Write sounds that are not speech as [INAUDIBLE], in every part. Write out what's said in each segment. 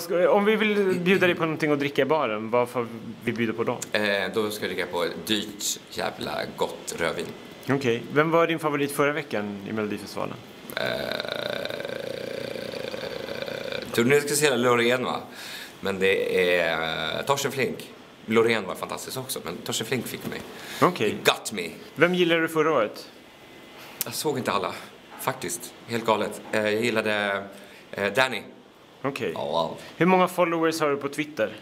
Ska, om vi vill bjuda dig på någonting att dricka i baren, vad får vi bjuda på då? Eh, då ska jag dricka på dyrt jävla gott rödvin. Okej. Vem var din favorit förra veckan i Melodifestivalen? Eh, trodde ni skulle säga Loreen va? Men det är eh, Torsten Flink. Loreen var fantastisk också, men Torsten Flink fick mig. Okej. Got me. Vem gillade du förra året? Jag såg inte alla, faktiskt. Helt galet. Eh, jag gillade eh, Danny. Okej. Ja, wow. Hur många followers har du på Twitter?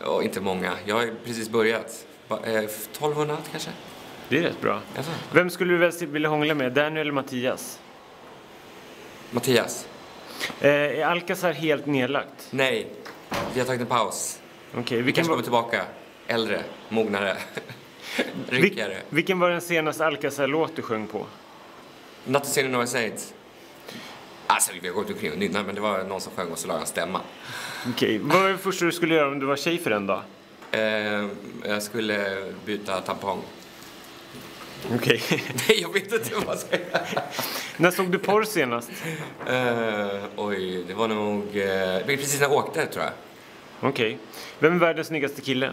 Ja, inte många. Jag har precis börjat. Ba- eh, 1200 kanske? Det är rätt bra. Jaså? Vem skulle du helst vilja hångla med, Danny eller Mattias? Mattias? Eh, är Alcazar helt nedlagt? Nej. Vi har tagit en paus. Okej, Vi vilken, kanske var, kommer tillbaka. Äldre, mognare, [LAUGHS] vil, ryckigare. vilken var den senaste Alcazar-låt du sjöng på? Not to say no saints. Alltså, vi har gått omkring och nynnat, men det var någon som sjöng och så la jag en stämma. Okej, vad var det första du skulle göra om du var tjej för en dag? Eh, jag skulle byta tampong. Okej. Nej, jag vet inte vad jag ska säga. När såg du porr senast? Eh, oj, det var nog eh, precis när jag åkte, tror jag. Okej. Vem är världens snyggaste kille?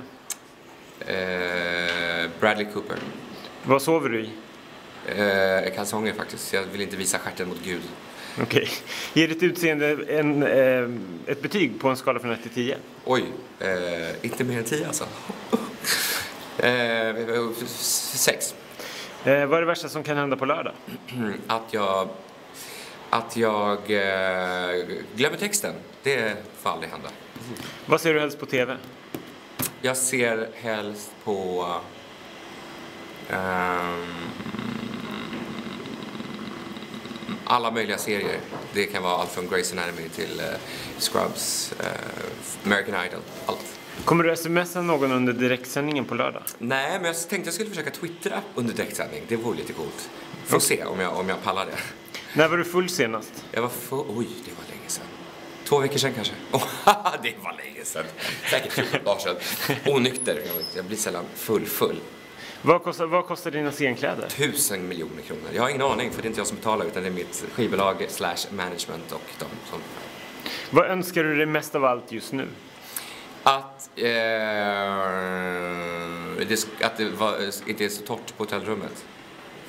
Eh, Bradley Cooper. Vad sover du i? Eh, kalsonger faktiskt. Jag vill inte visa stjärten mot Gud. Okej. Ge ditt utseende en, eh, ett betyg på en skala från 1 till 10. Oj, eh, inte mer än tio alltså. [LAUGHS] eh, sex. Eh, vad är det värsta som kan hända på lördag? [CLEARS THROAT] Att jag, att jag eh, glömmer texten. Det får aldrig hända. Vad ser du helst på TV? Jag ser helst på... ehm, alla möjliga serier. Det kan vara allt från Grey's Anatomy till eh, Scrubs, eh, American Idol, allt. Kommer du smsa någon under direktsändningen på lördag? Nej, men jag tänkte jag skulle försöka twittra under direktsändning. Det vore lite coolt. Får se om jag, om jag pallar det. När var du full senast? Jag var för... Oj, det var länge sedan. Två veckor sedan kanske. [LAUGHS] Oh, det var länge sedan. Säkert 14 dagar sedan. [LAUGHS] Onykter. Jag blir sällan full, full. Vad kostar, vad kostar dina scenkläder? Tusen miljoner kronor. Jag har ingen aning, för det är inte jag som betalar utan det är mitt skivbolag slash management och de som... Vad önskar du dig mest av allt just nu? Att, eh, det, att det var, inte är så torrt på hotellrummet.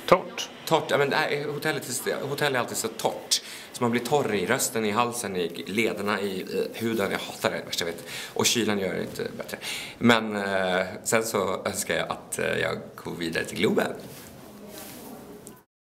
Torrt? Torrt, ja men nej, hotellet, hotell är alltid så torrt. Så man blir torr i rösten, i halsen, i lederna, i eh, huden. Jag hatar det, det värsta jag vet. Och kylan gör det inte bättre. Men eh, sen så önskar jag att eh, jag går vidare till Globen.